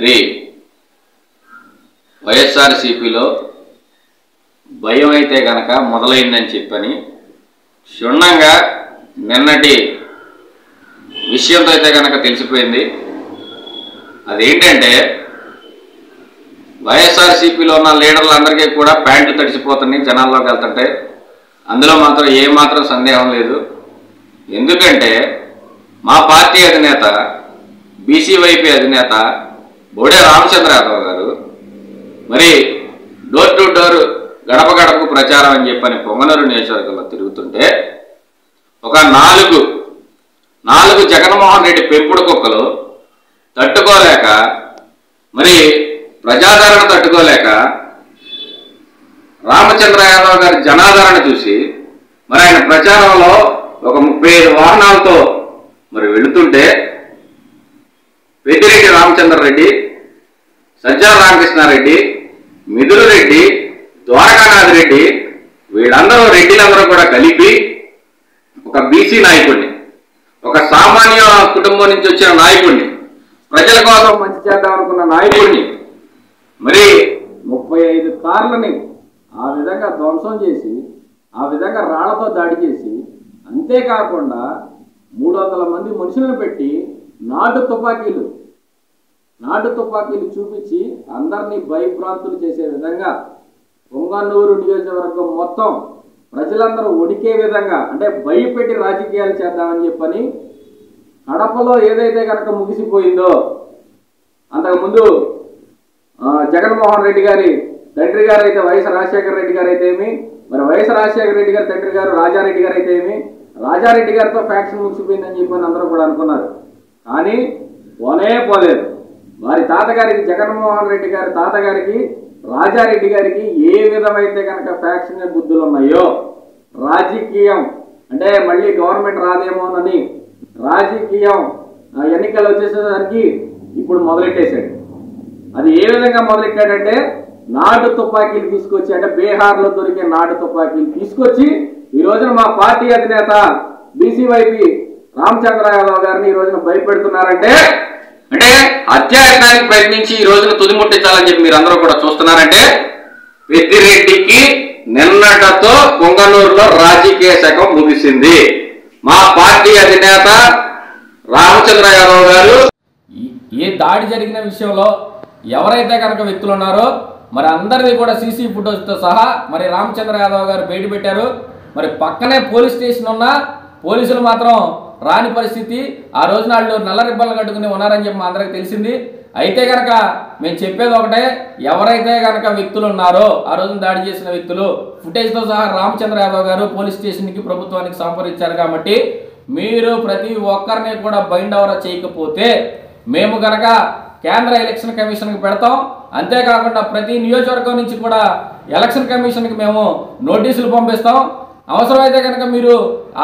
మరి వైఎస్ఆర్సీపీలో భయం అయితే గనక మొదలైందని చెప్పని క్షుణ్ణంగా నిన్నటి విషయంతో అయితే కనుక తెలిసిపోయింది. అదేంటంటే వైఎస్ఆర్సీపీలో ఉన్న లీడర్లందరికీ కూడా ప్యాంట్లు తడిసిపోతున్నాయి జనాల్లోకి వెళ్తుంటే. అందులో మాత్రం ఏమాత్రం సందేహం లేదు. ఎందుకంటే మా పార్టీ అధినేత బీసీ వైపీ అధినేత బోడే రామచంద్ర యాదవ్ గారు మరి డోర్ టు డోర్ గడప గడపకు ప్రచారం అని చెప్పని పొంగనూరు నియోజకవర్గంలో తిరుగుతుంటే ఒక నాలుగు నాలుగు జగన్మోహన్ రెడ్డి పెంపుడు కుక్కలు తట్టుకోలేక మరి ప్రజాదరణ తట్టుకోలేక రామచంద్ర యాదవ్ గారి జనాదరణ చూసి మరి ఆయన ప్రచారంలో ఒక ముప్పై ఐదు వాహనాలతో మరి వెళుతుంటే పెద్దిరెడ్డి రామచంద్ర రెడ్డి సజ్జల రామకృష్ణారెడ్డి మిథులు రెడ్డి ద్వారకానాథ్ రెడ్డి వీళ్ళందరూ రెడ్డిలందరూ కూడా కలిపి ఒక బీసీ నాయకుడిని ఒక సామాన్య కుటుంబం నుంచి వచ్చిన నాయకుడిని ప్రజల కోసం మంచి చేద్దాం అనుకున్న నాయకుడిని మరి ముప్పై ఐదు కార్లని ఆ విధంగా ధ్వంసం చేసి ఆ విధంగా రాళ్ళతో దాడి చేసి అంతేకాకుండా మూడు వందల మంది మనుషులను పెట్టి నాటు తుపాకీలు నాటు తుపాకీలు చూపించి అందరినీ భయభ్రాంతులు చేసే విధంగా పొంగన్నూరు నియోజకవర్గం మొత్తం ప్రజలందరూ ఉడికే విధంగా అంటే భయపెట్టి రాజకీయాలు చేద్దామని చెప్పని కడపలో ఏదైతే కనుక ముగిసిపోయిందో అంతకుముందు జగన్మోహన్ రెడ్డి గారి తండ్రి గారు అయితే వైఎస్ రాజశేఖర రెడ్డి గారు అయితే ఏమి? మరి వైఎస్ రాజశేఖర రెడ్డి గారి తండ్రి గారు రాజారెడ్డి గారు అయితే ఏమి? రాజారెడ్డి గారితో ఫ్యాక్షన్ ముగిసిపోయిందని చెప్పని అందరూ కూడా అనుకున్నారు. కానీ పోనే పోలేదు. వారి తాతగారికి జగన్మోహన్ రెడ్డి గారి తాతగారికి రాజారెడ్డి గారికి ఏ విధమైతే కనుక ఫ్యాక్షన్ బుద్ధులు ఉన్నాయో రాజకీయం అంటే మళ్ళీ గవర్నమెంట్ రాదేమోనని రాజకీయం ఆ, ఎన్నికలు వచ్చేసేదానికి ఇప్పుడు మొదలెట్టేశాడు. అది ఏ విధంగా మొదలెట్టాడంటే నాటు తుపాకీలు తీసుకొచ్చి అంటే బీహార్లో దొరికే నాటు తుపాకీలు తీసుకొచ్చి ఈ రోజున మా పార్టీ అధినేత బీసీవైపీ రామచంద్ర యాదవ్ గారిని ఈ రోజున భయపెడుతున్నారంటే అంటే అధ్యాయనానికి ప్రయత్నించి ఈ రోజున తుదిముట్టించాలని చెప్పి మీరు అందరూ కూడా చూస్తున్నారంటే పెద్దిరెడ్డికి నిన్నటతో పొంగనూరులో రాజకీయ శకం ముగిసింది. మా పార్టీ అధినేత రామచంద్ర యాదవ్ గారు ఏ దాడి జరిగిన విషయంలో ఎవరైతే కనుక వ్యక్తులు ఉన్నారో మరి అందరిది కూడా సీసీ ఫుటేజ్తో సహా మరి రామచంద్ర యాదవ్ గారు బయట పెట్టారు. మరి పక్కనే పోలీస్ స్టేషన్ ఉన్నా పోలీసులు మాత్రం రాని పరిస్థితి. ఆ రోజున వాళ్ళు నల్ల రిబ్బన్లు కట్టుకుని ఉన్నారని చెప్పి మా అందరికి తెలిసింది. అయితే కనుక మేము చెప్పేది ఒకటే ఎవరైతే కనుక వ్యక్తులు ఉన్నారో ఆ రోజున దాడి చేసిన వ్యక్తులు ఫుటేజ్తో సహా రామచంద్ర యాదవ్ గారు పోలీస్ స్టేషన్కి ప్రభుత్వానికి సంప్రదించారు కాబట్టి మీరు ప్రతి ఒక్కరిని కూడా బైండ్ అవర్ చేయకపోతే మేము కనుక కేంద్ర ఎలక్షన్ కమిషన్కి పెడతాం. అంతేకాకుండా ప్రతి నియోజకవర్గం నుంచి కూడా ఎలక్షన్ కమిషన్కి మేము నోటీసులు పంపిస్తాం. అవసరమైతే కనుక మీరు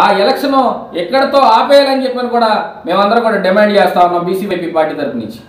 ఆ ఎలక్షన్ ఎక్కడితో ఆపేయాలని చెప్పని కూడా మేమందరం కూడా డిమాండ్ చేస్తా ఉన్నాం బీసీవైపీ పార్టీ తరపు నుంచి.